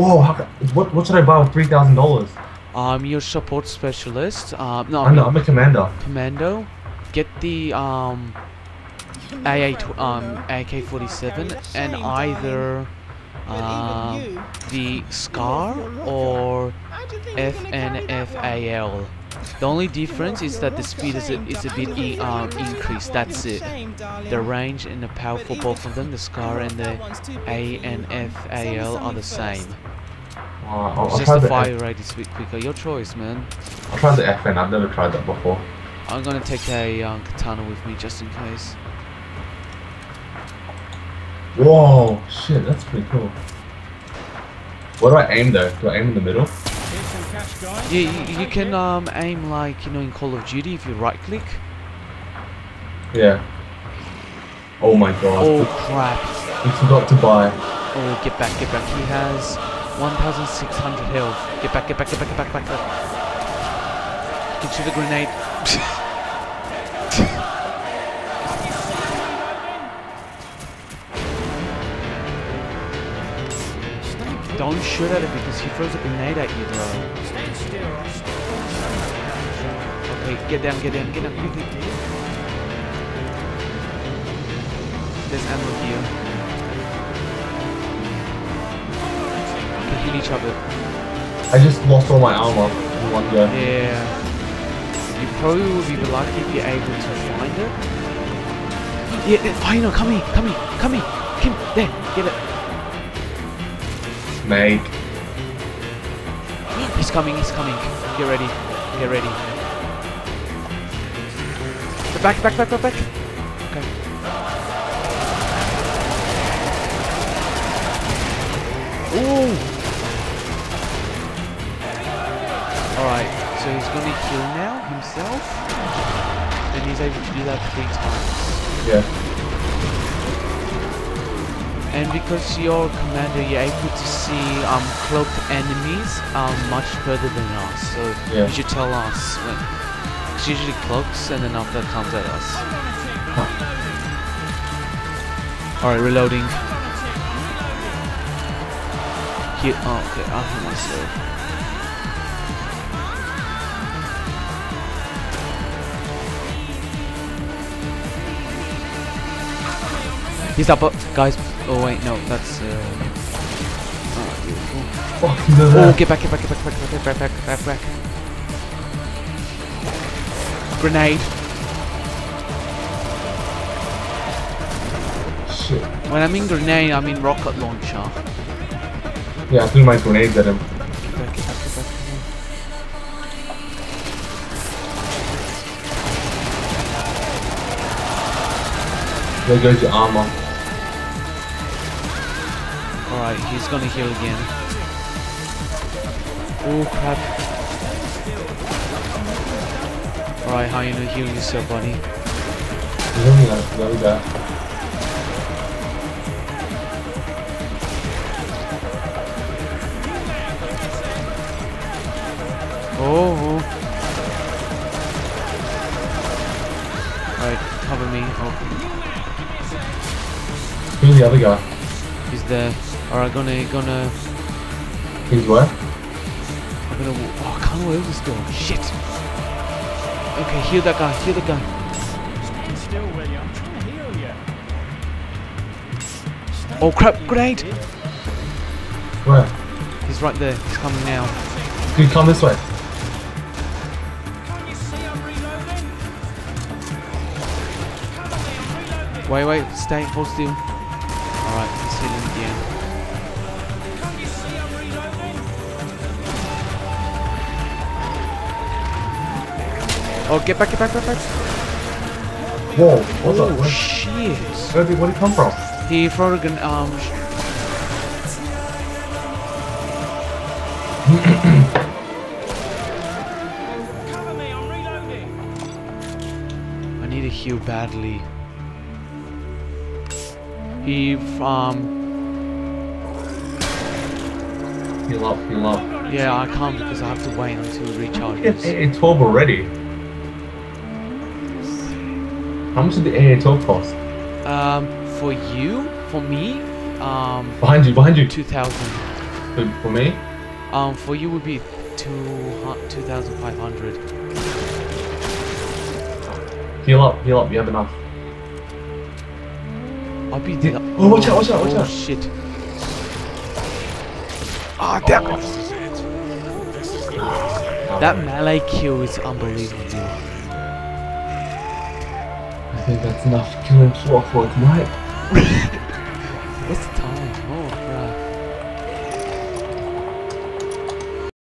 Whoa, how, what what should I buy with three thousand dollars? Um, your support specialist. Um, no, I know I'm a commander. commando. Get the um AA um AK-47 and either um the Scar or FNFAL. The only difference is that the speed is a, is a bit i- um, increased. That's it. The range and the power for both of them, the Scar and the FNFAL, are the same. Uh, I'll, It's I'll just try the the fire F, rate is a bit quicker. Your choice, man. I'll try the FN. I've never tried that before. I'm gonna take a um, katana with me just in case. Whoa, shit, that's pretty cool. Where do I aim though? Do I aim in the middle? Yeah, you, you can um, aim like you know in Call of Duty if you right click. Yeah. Oh my god. Oh crap! We forgot to buy. Oh, get back, get back. He has 1,600 health. Get back, get back, get back, get back, back, back. You the grenade. Don't shoot at it because he throws a grenade at you, bro. Okay, get down, get down, get down quickly. There's ammo here. Heal each other. I just lost all my armor in one go. Yeah. You probably will be lucky if you're able to find it. Yeah, yeah, you know, come here, come here, come here. Kim, there, get it. Snake. He's coming, he's coming. Get ready, get ready. Back, back, back, back, back. Okay. Ooh! Alright, so he's gonna heal now himself. And he's able to do that three times. Yeah. And because you're commander, you're able to see um cloaked enemies um much further than us. So Yeah. you should tell us when. It's usually cloaks, and then after comes at us. All right, reloading. Heal. Oh, okay. I'll heal myself. He's up, up, guys. Oh wait, no, that's. Uh... Oh, beautiful. Fuck, he's over Oh, there. get back, get back, get back, get back, get back, back, back, back. Grenade. Shit. When I mean grenade, I mean rocket launcher. Yeah, I threw my grenades at him. Get back, get back, get back. There goes your armor. Alright, he's gonna heal again. Oh crap. Alright, how you gonna heal yourself, buddy? He's only like, there we go. Oh. oh. Alright, cover me. Oh, Who's the other guy? he's there. Alright, gonna, gonna, He's where? I'm gonna. Oh, I can't wait this door. Shit. Okay, heal that guy. Heal the guy. Stand Still, will you? I'm trying to heal you. Oh crap! Grenade. Where? He's right there. He's coming now. Can you come this way. Can't you see I'm reloading? Wait, wait. Stay. Hold still. Alright, he's healing again. Oh, get back, get back, get back. Whoa, what's oh up? Where, shit! where did, where'd he come from? He a gun. Um. sh- Cover me, I'm reloading. I need to heal badly. He um. Heal up, heal up. Yeah, I can't because I have to wait until it It's recharges. AA-12 already. How much did the AA-12 cost? Um, for you, for me, um, Behind you, behind you. two thousand. For, for me? Um, for you would be two two thousand five hundred. Heal up, heal up, you have enough. I'll be. Yeah. the- Oh, watch out, watch out, watch oh, out. shit. Ah, damn it. That melee kill is unbelievable. I think that's enough killing floor for tonight.